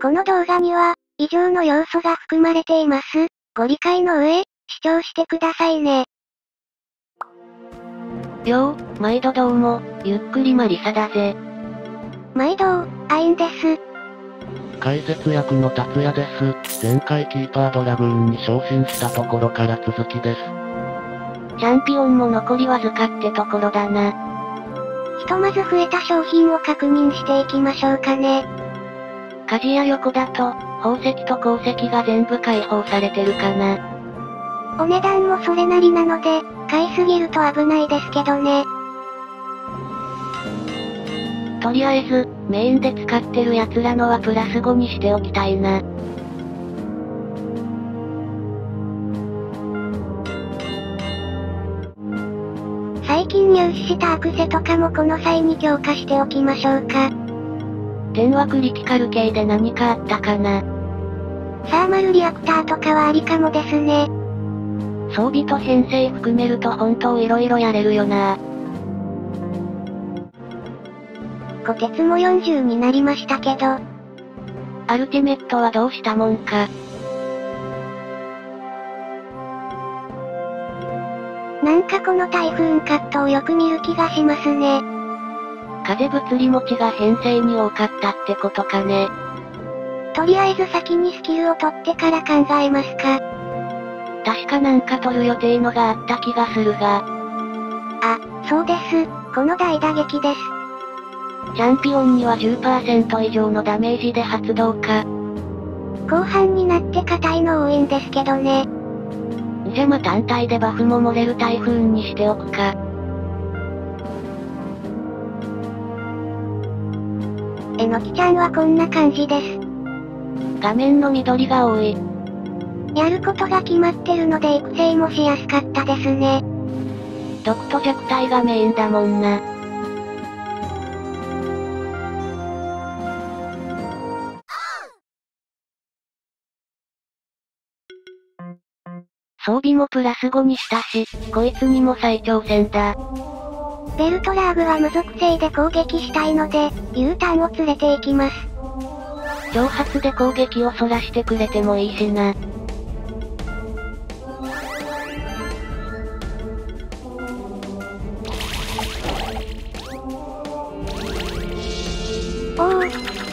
この動画には、以上の要素が含まれています。ご理解の上、視聴してくださいね。よう、毎度どうも、ゆっくりマリサだぜ。毎度、アインです。解説役の達也です。前回キーパードラグーンに昇進したところから続きです。チャンピオンも残りわずかってところだな。ひとまず増えた商品を確認していきましょうかね。舵や横だと、宝石と鉱石が全部解放されてるかな。お値段もそれなりなので、買いすぎると危ないですけどね。とりあえず、メインで使ってる奴らのはプラス5にしておきたいな。最近入手したアクセとかもこの際に強化しておきましょうか。点はクリティカル系で何かあったかな？サーマルリアクターとかはありかもですね。装備と編成含めると本当色々やれるよな虎鉄も40になりましたけど。アルティメットはどうしたもんか？なんかこの台風カットをよく見る気がしますね。風物理持ちが編成に多かったってことかね。とりあえず先にスキルを取ってから考えますか。確かなんか取る予定のがあった気がするが。あ、そうです。この大打撃です。チャンピオンには10%以上のダメージで発動か。後半になって硬いの多いんですけどね。じゃま単体でバフも漏れる台風にしておくか。えのきちゃんはこんな感じです。画面の緑が多い。やることが決まってるので育成もしやすかったですね。毒と弱体がメインだもんな。装備もプラス5にしたし、こいつにも再挑戦だ。ベルトラーグは無属性で攻撃したいので、U ターンを連れて行きます。挑発で攻撃をそらしてくれてもいいしな。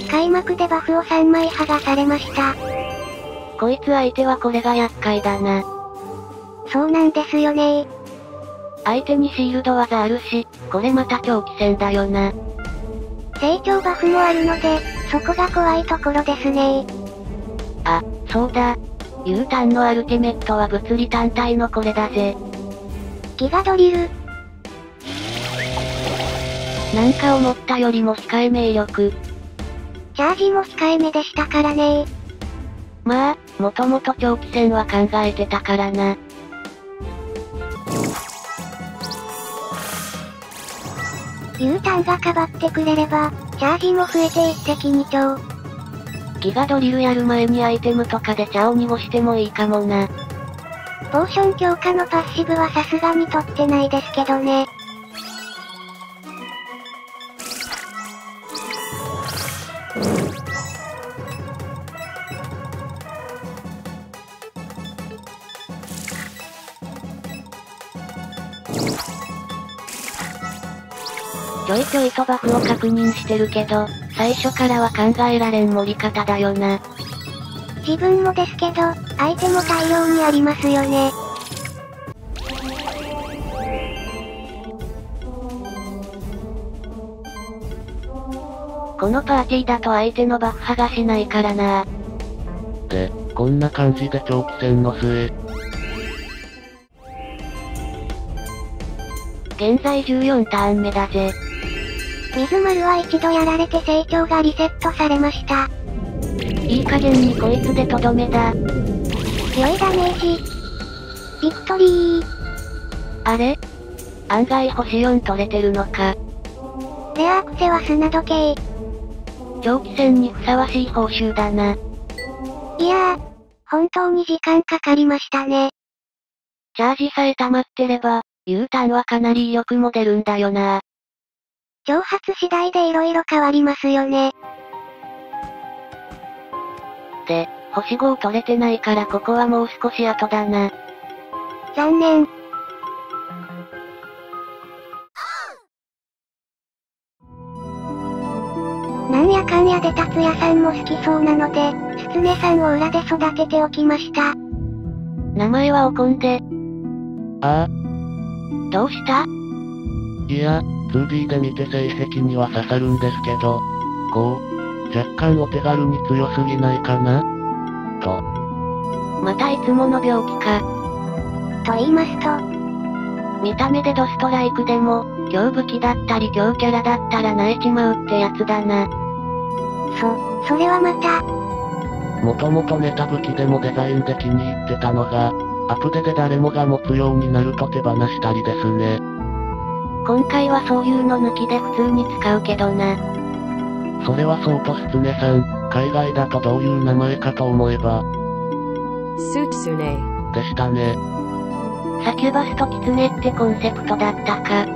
開幕でバフを3枚剥がされました。こいつ相手はこれが厄介だな。そうなんですよね相手にシールド技あるし、これまた長期戦だよな。成長バフもあるので、そこが怖いところですねあ、そうだ。U ターンのアルティメットは物理単体のこれだぜ。ギガドリル。なんか思ったよりも控えめ威力。チャージも控えめでしたからねまあ、もともと長期戦は考えてたからな。U ターンがかばってくれれば、チャージも増えて一石二鳥。ギガドリルやる前にアイテムとかで茶を濁してもいいかもな。ポーション強化のパッシブはさすがに取ってないですけどね。ちょいちょいとバフを確認してるけど、最初からは考えられん盛り方だよな。自分もですけど、相手も大量にありますよね。このパーティーだと相手のバフ剥がしないからなで、こんな感じで長期戦の末。現在14ターン目だぜ。水丸は一度やられて成長がリセットされました。いい加減にこいつでとどめだ。良いダメージ。ビクトリー。あれ？案外星4取れてるのか。レアアクセは砂時計。長期戦にふさわしい報酬だな。いやー、本当に時間かかりましたね。チャージさえ溜まってれば、U ターンはかなり威力も出るんだよな。挑発次第で色々変わりますよね。って、星5を取れてないからここはもう少し後だな。残念。なんやかんやで達也さんも好きそうなので、スツネさんを裏で育てておきました。名前はおこんで、ああ、どうした？いや、2D で見て性癖には刺さるんですけど、こう、若干お手軽に強すぎないかな？と。またいつもの病気か。と言いますと、見た目でドストライクでも、強武器だったり強キャラだったら泣いちまうってやつだな。そ、それはまた、もともとネタ武器でもデザインで気に入ってたのが、アプデで誰もが持つようになると手放したりですね。今回はそういうの抜きで普通に使うけどな。それはそうとスツネさん、海外だとどういう名前かと思えば、Sutsune. でしたね。サキュバスとキツネってコンセプトだったか。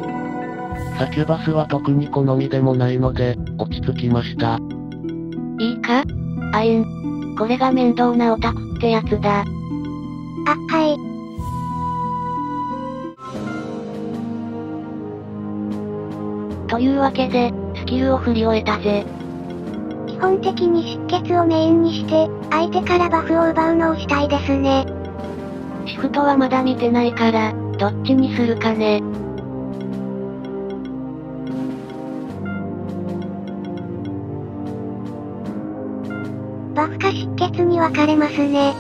サキュバスは特に好みでもないので、落ち着きました。いいか？あいん。これが面倒なオタクってやつだ。あ、はい。というわけで、スキルを振り終えたぜ。基本的に出血をメインにして、相手からバフを奪うのをしたいですね。シフトはまだ見てないから、どっちにするかね。バフか出血に分かれますね。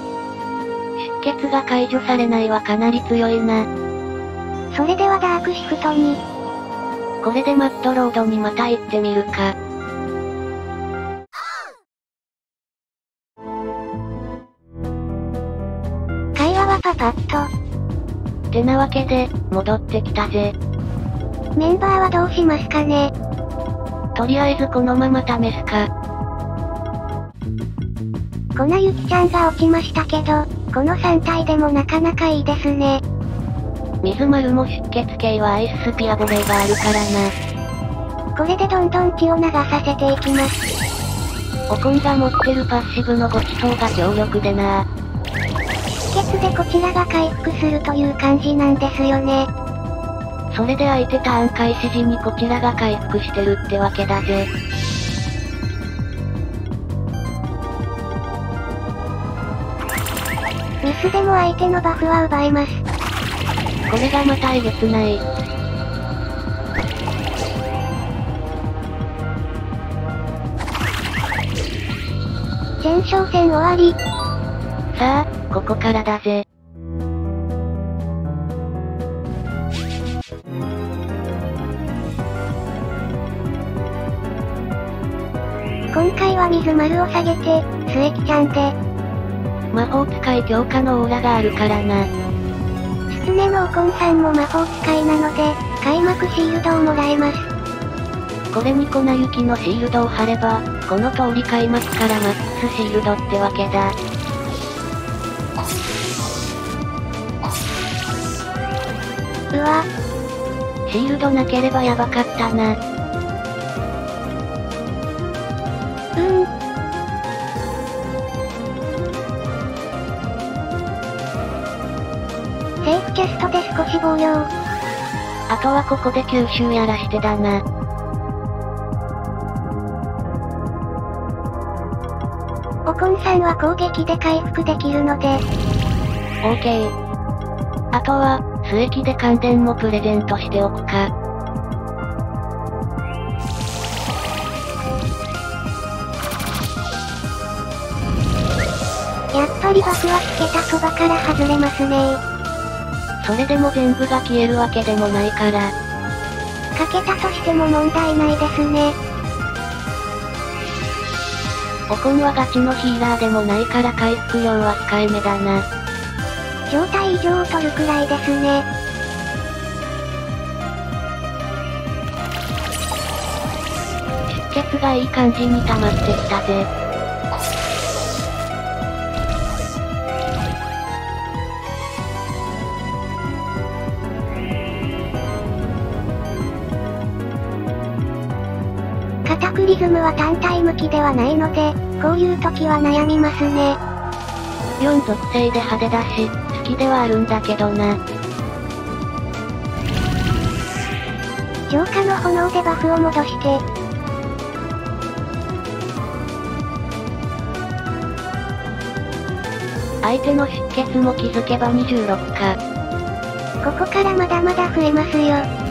出血が解除されないはかなり強いな。それではダークシフトに、これでマッドロードにまた行ってみるか。会話はパパッてなわけで、戻ってきたぜ。と。メンバーはどうしますかねとりあえずこのまま試すか。粉雪ちゃんが落ちましたけど、この3体でもなかなかいいですね。水丸も出血系はアイススピアボレーがあるからな。これでどんどん血を流させていきます。おこんが持ってるパッシブのごちそうが強力でな出血でこちらが回復するという感じなんですよね。それで相手ターン開始時にこちらが回復してるってわけだぜ。ミスでも相手のバフは奪えます。これがまたえげつない。前哨戦終わり。さあ、ここからだぜ。今回は水丸を下げて、スエキちゃんで、魔法使い強化のオーラがあるからな。スツネのオコンさんも魔法使いなので、開幕シールドをもらえます。これに粉雪のシールドを貼れば、この通り開幕からマックスシールドってわけだ。うわ、シールドなければやばかったな。うーん。セーフチェストで少し棒用。あとはここで吸収やらしてだな。オコンさんは攻撃で回復できるので、オーケー。あとは、末液で感電もプレゼントしておくか。やっぱりバフはつけたそばから外れますねそれでも全部が消えるわけでもないから。かけたとしても問題ないですね。おこんはガチのヒーラーでもないから回復量は控えめだな。状態異常を取るくらいですね。出血がいい感じに溜まってきたぜ。リズムは単体向きではないので、こういう時は悩みますね。4属性で派手だし、好きではあるんだけどな。浄化の炎でバフを戻して、相手の出血も気づけば26か。ここからまだまだ増えますよ。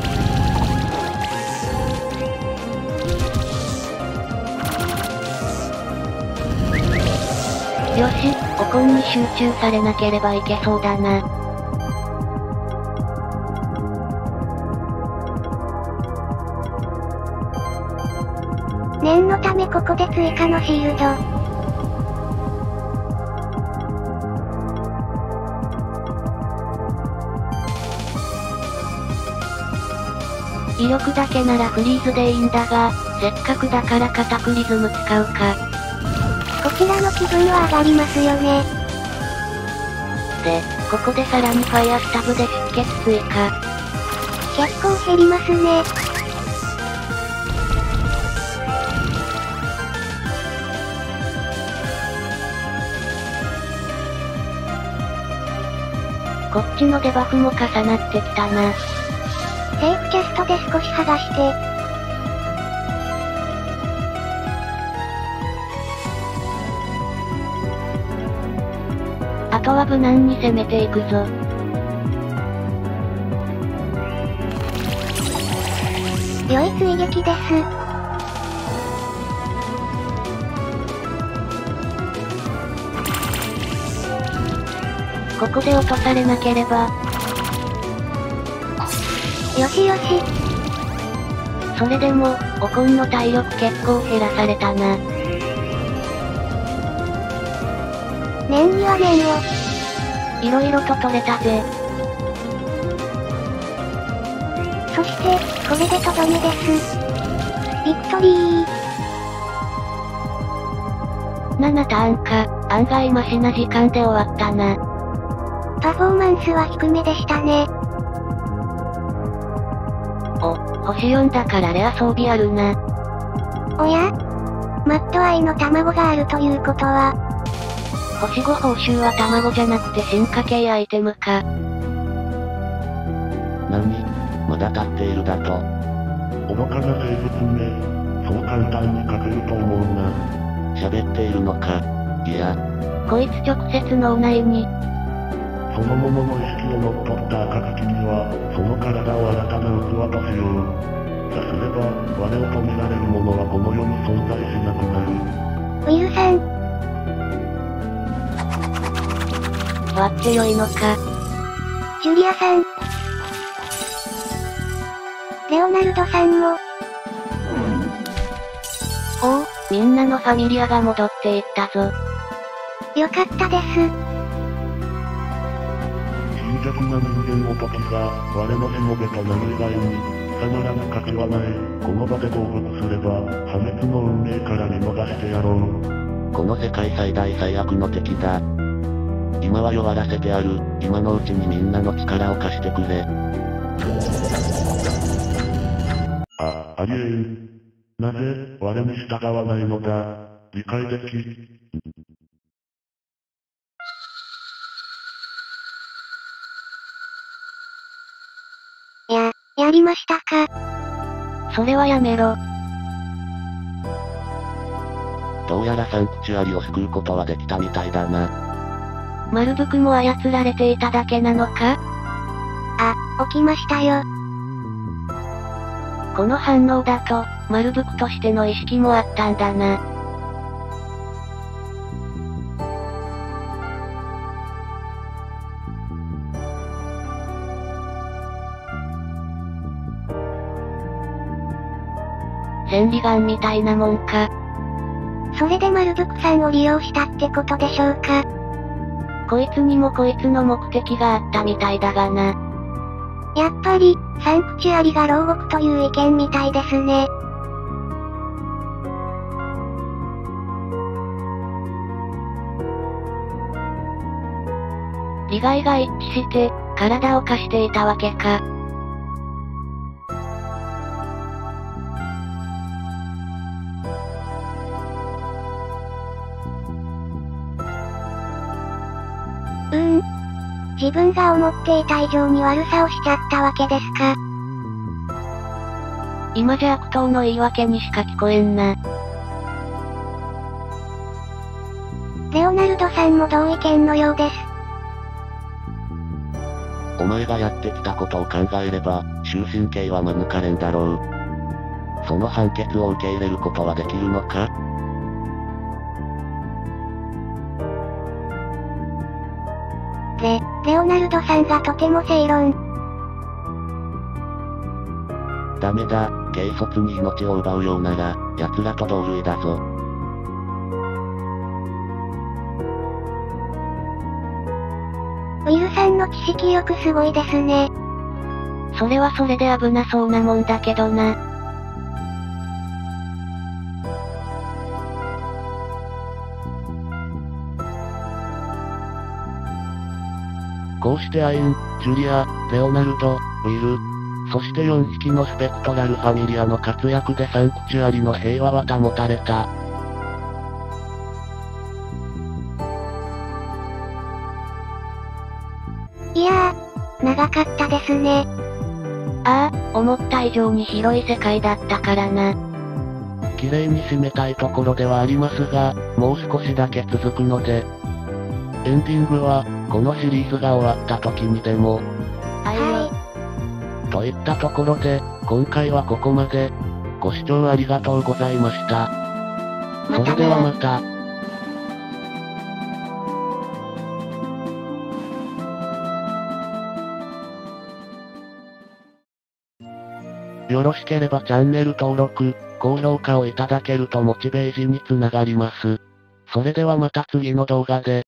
よし、おこんに集中されなければいけそうだな。念のためここで追加のシールド。威力だけならフリーズでいいんだが、せっかくだからカタクリズム使うか。気分は上がりますよね。で、ここでさらにファイアスタブで出血追加。結構減りますね。こっちのデバフも重なってきたな。セーフキャストで少し剥がして、とは無難に攻めていくぞ。良い追撃です。ここで落とされなければ、よしよし、それでも、おこんの体力結構減らされたな。念には念を。いろいろと取れたぜ。そして、これでとどめです。ビクトリー。7ターンか、案外マシな時間で終わったな。パフォーマンスは低めでしたね。お、星4だからレア装備あるな。おや？マットアイの卵があるということは、星5報酬は卵じゃなくて進化系アイテムか。何？まだ立っているだと。愚かな生物め。そう簡単に勝てると思うな。喋っているのか？いや、こいつ直接脳内に、そのものの意識を乗っ取った暁には、その体を新たな器としよう。さすれば、我を止められるものはこの世に存在しなくなる。ウィルさん、割ってよいのか。ジュリアさん、レオナルドさんも、おお、みんなのファミリアが戻っていったぞ。よかったです。貧弱な人間おときが、我のしもべとなる以外に、貴様らの価値はない。この場で降伏すれば、破滅の運命から見逃してやろう。この世界最大最悪の敵だ。今は弱らせてある。今のうちにみんなの力を貸してくれ。あ、ありえん。なぜ、我に従わないのだ。理解でき。や、やりましたか。それはやめろ。どうやらサンクチュアリを救うことはできたみたいだな。マルブクも操られていただけなのか？あ、起きましたよ。この反応だと、マルブクとしての意識もあったんだな。千里眼みたいなもんか。それでマルブクさんを利用したってことでしょうか？こいつにもこいつの目的があったみたいだがな。やっぱり、サンクチュアリが牢獄という意見みたいですね。利害が一致して、体を貸していたわけか。ん。自分が思っていた以上に悪さをしちゃったわけですか。今じゃ悪党の言い訳にしか聞こえんな。レオナルドさんも同意見のようです。お前がやってきたことを考えれば、終身刑は免れんだろう。その判決を受け入れることはできるのか？レ、レオナルドさんがとても正論。ダメだ、軽率に命を奪うようなら、奴らと同類だぞ。ウィルさんの知識欲すごいですね。それはそれで危なそうなもんだけどな。こうしてアイン、ジュリア、レオナルド、ウィル、そして4匹のスペクトラルファミリアの活躍でサンクチュアリの平和は保たれた。いやー、長かったですね。ああ、思った以上に広い世界だったからな。綺麗に締めたいところではありますが、もう少しだけ続くので。エンディングは、このシリーズが終わった時にでも、あいはといったところで、今回はここまで。ご視聴ありがとうございました。それではまた。よろしければチャンネル登録、高評価をいただけるとモチベージにつながります。それではまた次の動画で。